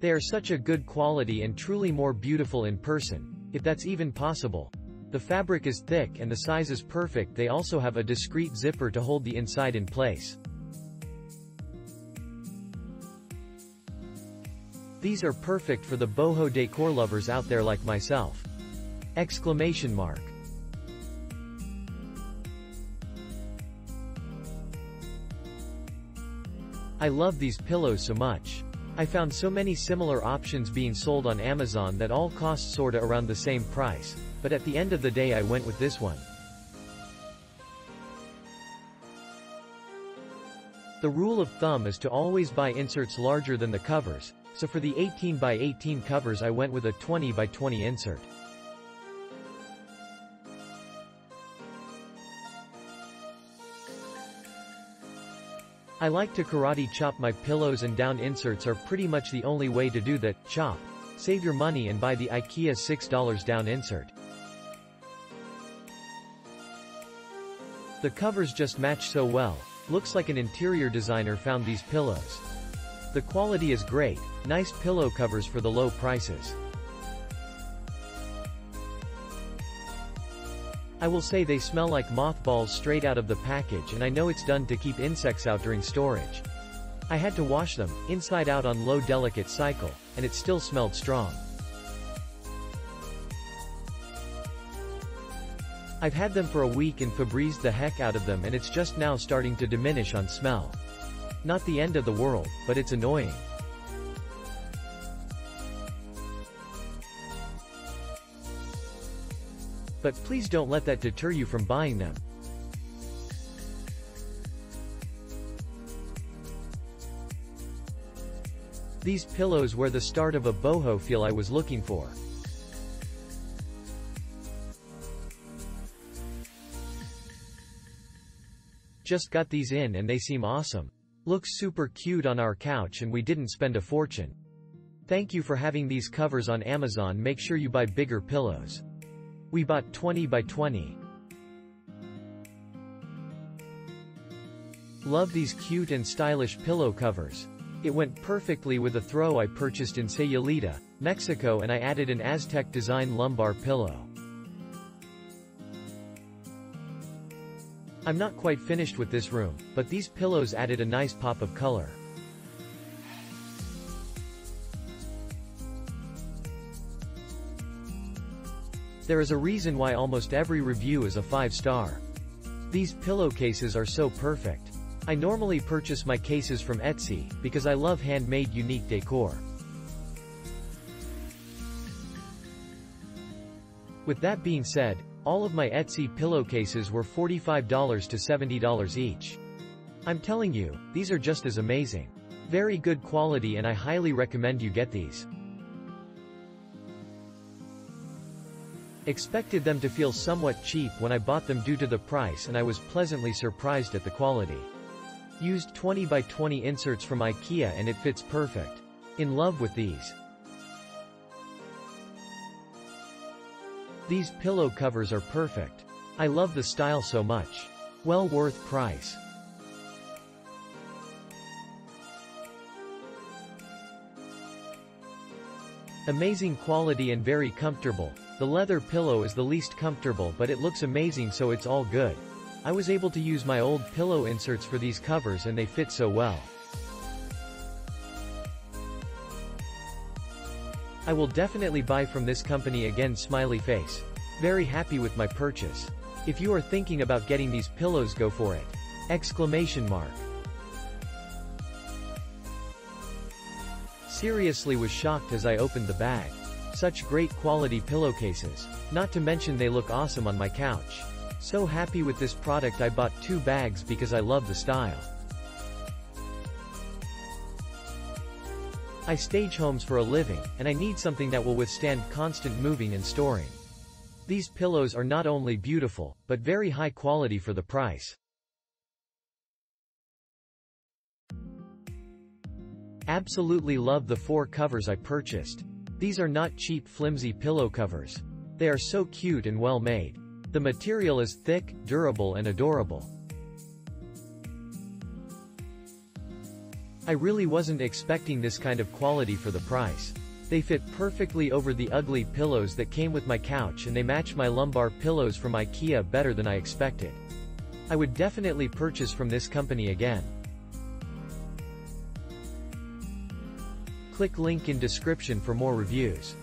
They are such a good quality and truly more beautiful in person, if that's even possible. The fabric is thick and the size is perfect they also have a discreet zipper to hold the inside in place. These are perfect for the boho decor lovers out there like myself. Exclamation mark. I love these pillows so much. I found so many similar options being sold on Amazon that all cost sorta around the same price, but at the end of the day I went with this one. The rule of thumb is to always buy inserts larger than the covers, so for the 18 by 18 covers I went with a 20 by 20 insert. I like to karate chop my pillows and down inserts are pretty much the only way to do that, chop. Save your money and buy the IKEA $6 down insert. The covers just match so well, looks like an interior designer found these pillows. The quality is great, nice pillow covers for the low prices. I will say they smell like mothballs straight out of the package and I know it's done to keep insects out during storage. I had to wash them, inside out on low delicate cycle, and it still smelled strong. I've had them for a week and Febreze the heck out of them and it's just now starting to diminish on smell. Not the end of the world, but it's annoying. But please don't let that deter you from buying them. These pillows were the start of a boho feel I was looking for. Just got these in and they seem awesome. Looks super cute on our couch and we didn't spend a fortune. Thank you for having these covers on Amazon make sure you buy bigger pillows. We bought 20 by 20. Love these cute and stylish pillow covers. It went perfectly with a throw I purchased in Sayulita, Mexico and I added an Aztec design lumbar pillow. I'm not quite finished with this room, but these pillows added a nice pop of color. There is a reason why almost every review is a 5-star. These pillowcases are so perfect. I normally purchase my cases from Etsy, because I love handmade unique decor. With that being said, all of my Etsy pillowcases were $45 to $70 each. I'm telling you, these are just as amazing. Very good quality and I highly recommend you get these. Expected them to feel somewhat cheap when I bought them due to the price and I was pleasantly surprised at the quality. Used 20 by 20 inserts from IKEA and it fits perfect. In love with these. These pillow covers are perfect. I love the style so much. Well worth price. Amazing quality and very comfortable. The leather pillow is the least comfortable but it looks amazing so it's all good. I was able to use my old pillow inserts for these covers and they fit so well. I will definitely buy from this company again smiley face. Very happy with my purchase. If you are thinking about getting these pillows go for it. Exclamation mark. Seriously was shocked as I opened the bag. Such great quality pillowcases. Not to mention they look awesome on my couch. So happy with this product I bought two bags because I love the style. I stage homes for a living, and I need something that will withstand constant moving and storing. These pillows are not only beautiful, but very high quality for the price. Absolutely love the four covers I purchased. These are not cheap flimsy pillow covers. They are so cute and well made. The material is thick, durable and adorable. I really wasn't expecting this kind of quality for the price. They fit perfectly over the ugly pillows that came with my couch and they match my lumbar pillows from IKEA better than I expected. I would definitely purchase from this company again. Click link in description for more reviews.